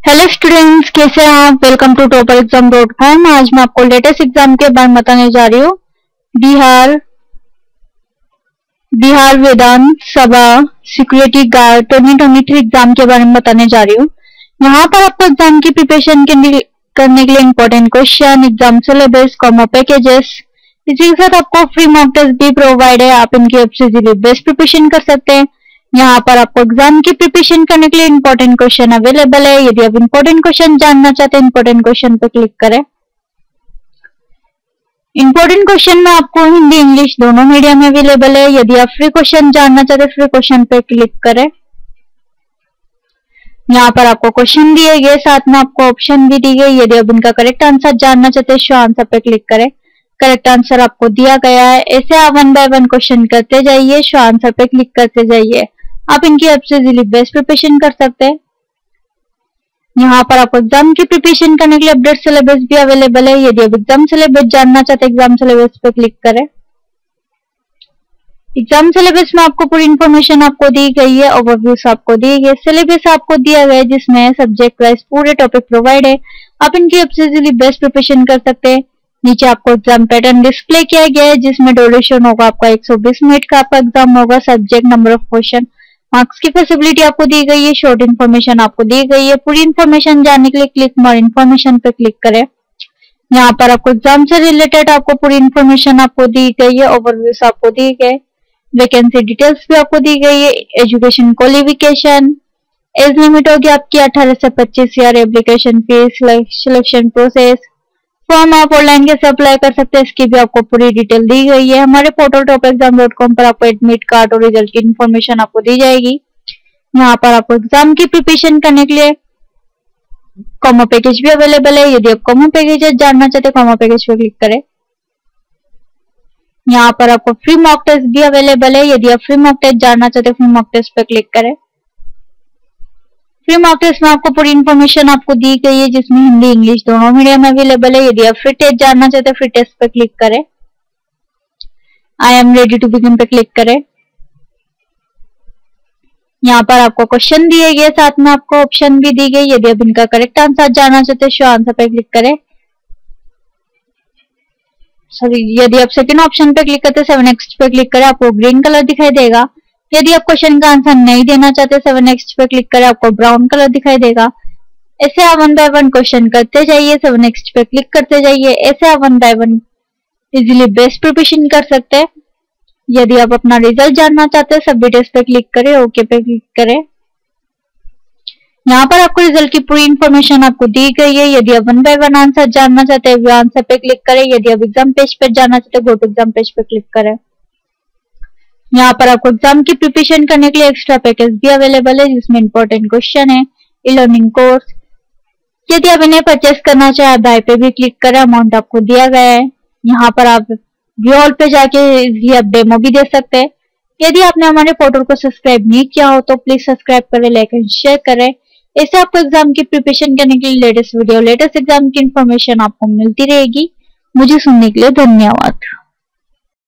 Hello students कैसे हैं आप? Welcome to topper exam dot com आज मैं आपको लेटेस्ट एग्ज़ाम के बारे में बताने जा रही हूँ. Bihar Bihar Vidhan Sabha security guard twenty twenty three exam के बारे में बताने जा रही हूँ. यहाँ पर आपको एग्ज़ाम की प्रिपरेशन करने के लिए important question exam syllabus कॉमो packages इसी के साथ आपको फ्री मॉक टेस्ट भी प्रोवाइड है. आप इनकी वेब से बेस्ट प्रिपरेशन कर सकते हैं. यहाँ पर आपको एग्ज़ाम की प्रिपरेशन करने के लिए इंपॉर्टेंट क्वेश्चन अवेलेबल है। यदि आप इंपॉर्टेंट क्वेश्चन जानना चाहते हैं इंपॉर्टेंट क्वेश्चन पे क्लिक करें। इंपॉर्टेंट क्वेश्चन में आपको हिंदी इंग्लिश दोनों मीडियम में अवेलेबल है। यदि आप फ्री क्वेश्चन जानना चाहते हैं फ्री क्वेश्चन पे क्लिक करें। यहाँ पर आपको क्वेश्चन दिए गए, साथ में आपको ऑप्शन भी दी गई। यदि आप इनका करेक्ट आंसर जानना चाहते हैं शो आंसर पे क्लिक करें। करेक्ट आंसर आपको दिया गया है। ऐसे आप वन बाय वन क्वेश्चन करते जाइए शो आंसर पे क्लिक करते जाइए। आप इनकी ऐप से इजीली बेस्ट प्रिपरेशन कर सकते हैं। यहाँ पर आपको एग्ज़ाम की प्रिपरेशन करने के लिए अपडेट सिलेबस भी अवेलेबल है। यदि आप एग्ज़ाम सिलेबस जानना चाहते हैं एग्ज़ाम सिलेबस पे क्लिक करें। एग्ज़ाम सिलेबस में आपको पूरी इंफॉर्मेशन आपको दी गई है ओवरव्यूज आपको दी गई है सिलेबस आपको दिया गया है, जिसमें सब्जेक्ट वाइज पूरे टॉपिक प्रोवाइड है। आप इनकी इजीली बेस्ट प्रिपरेशन कर सकते हैं। नीचे आपको एग्ज़ाम पैटर्न डिस्प्ले किया गया है, जिसमें ड्यूरेशन होगा आपका 120 मिनट का, आपका एग्ज़ाम होगा subject number of question marks की फैसिलिटी आपको दी गई है शॉर्ट इन्फॉर्मेशन आपको दी गई है। पूरी इन्फॉर्मेशन जानने के लिए क्लिक मोर इन्फॉर्मेशन पे क्लिक करें। यहाँ पर आपको एग्ज़ाम से रिलेटेड आपको पूरी इन्फॉर्मेशन आपको दी गई है ओवरव्यूज आपको दी गए। वैकेंसी डिटेल्स भी आपको दी गई है एजुकेशन क्वालिफिकेशन एज लिमिट होगी आपकी 18 से 25 year application fees selection process form आप ऑनलाइन कैसे अप्लाई कर सकते हैं। इसकी भी आपको पूरी डिटेल दी गई है। हमारे portal top exam dot com पर आपको एडमिट कार्ड और रिज़ल्ट की इन्फॉर्मेशन आपको दी जाएगी। यहाँ पर आपको एग्ज़ाम की प्रिपरेशन करने के लिए कॉमो पैकेज भी अवेलेबल है। यदि आप कॉमो पैकेज जानना चाहते हैं कॉमो पैकेज पर क्लिक करें। यहाँ पर आपको फ्री मॉक टेस्ट भी अवेलेबल है। यदि आप फ्री मॉक टेस्ट जानना चाहते हैं फ्री मॉक टेस्ट पर क्लिक करें। फ्री मॉक में आपको पूरी इन्फॉर्मेशन आपको दी गई है, जिसमें हिंदी इंग्लिश दोनों मीडियम अवेलेबल है। यदि आप फ्री टेस्ट जानना चाहते हैं फ्री टेस्ट पे क्लिक करें। I am ready to begin पे क्लिक करें। यहाँ पर आपको क्वेश्चन दिए गए, साथ में आपको ऑप्शन भी दी गई। यदि आप इनका करेक्ट आंसर जानना चाहते हैं शो आंसर पे क्लिक करें। सॉरी यदि आप सेकंड ऑप्शन पे क्लिक करते हैं सेवन नेक्स्ट पे क्लिक करें, आपको ग्रीन कलर दिखाई देगा। यदि आप क्वेश्चन का आंसर नहीं देना चाहते सेवन नेक्स्ट पे क्लिक करें, आपको ब्राउन कलर दिखाई देगा। ऐसे आप वन बाय वन क्वेश्चन करते जाइए सेवन नेक्स्ट पे क्लिक करते जाइए। ऐसे आप one by one easily best preparation कर सकते हैं। यदि आप अपना रिज़ल्ट जानना चाहते हैं सब डिटेल्स पे क्लिक करें ओके पे क्लिक करें। यहाँ पर आपको रिज़ल्ट की पूरी इन्फॉर्मेशन आपको दी गई है। यदि आप वन बाय वन आंसर जानना चाहते हैं आंसर पे क्लिक करें। यदि आप एग्ज़ाम पेज पर जानना चाहते हैं गो टू एग्ज़ाम पेज पे क्लिक करें। यहाँ पर आपको एग्ज़ाम की प्रिपरेशन करने के लिए एक्स्ट्रा पैकेज भी अवेलेबल है, जिसमें इंपॉर्टेंट क्वेश्चन है ई लर्निंग कोर्स यदि आप इन्हें परचेस करना चाहे, आप बाय पे भी क्लिक करें अमाउंट आपको दिया गया है। यहाँ पर आप व्यू पे जाके ये आप डेमो भी दे सकते हैं। यदि आपने हमारे पोर्टल को सब्सक्राइब नहीं किया हो तो प्लीज़ सब्सक्राइब करें लाइक एंड शेयर करें। ऐसे आपको एग्ज़ाम की प्रिपरेशन करने के लिए लेटेस्ट वीडियो लेटेस्ट एग्ज़ाम की इन्फॉर्मेशन आपको मिलती रहेगी। मुझे सुनने के लिए धन्यवाद।